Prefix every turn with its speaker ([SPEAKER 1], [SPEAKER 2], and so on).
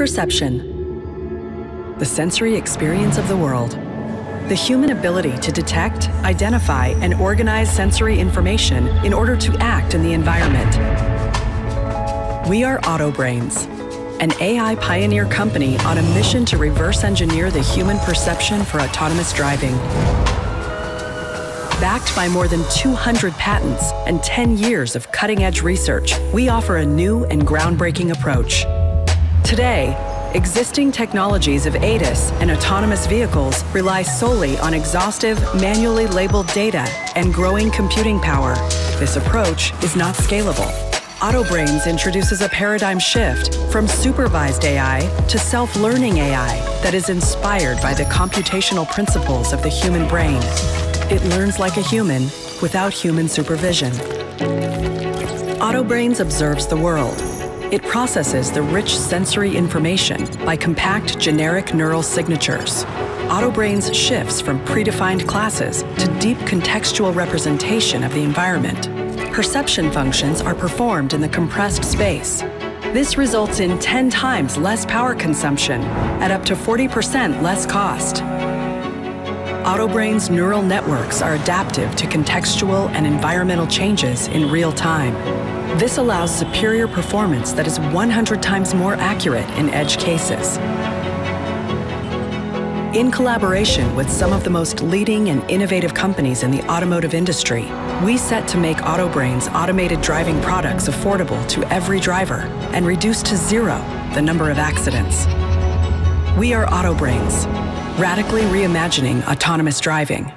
[SPEAKER 1] Perception. The sensory experience of the world. The human ability to detect, identify, and organize sensory information in order to act in the environment. We are AutoBrains, an AI pioneer company on a mission to reverse engineer the human perception for autonomous driving. Backed by more than 200 patents and 10 years of cutting edge research, we offer a new and groundbreaking approach. Today, existing technologies of ADAS and autonomous vehicles rely solely on exhaustive, manually labeled data and growing computing power. This approach is not scalable. AutoBrains introduces a paradigm shift from supervised AI to self learning AI that is inspired by the computational principles of the human brain. It learns like a human without human supervision. AutoBrains observes the world. It processes the rich sensory information by compact generic neural signatures. AutoBrains shifts from predefined classes to deep contextual representation of the environment. Perception functions are performed in the compressed space. This results in 10 times less power consumption at up to 40% less cost. AutoBrain's neural networks are adaptive to contextual and environmental changes in real time. This allows superior performance that is 100 times more accurate in edge cases. In collaboration with some of the most leading and innovative companies in the automotive industry, we set to make AutoBrain's automated driving products affordable to every driver and reduce to zero the number of accidents. We are AutoBrains, radically reimagining autonomous driving.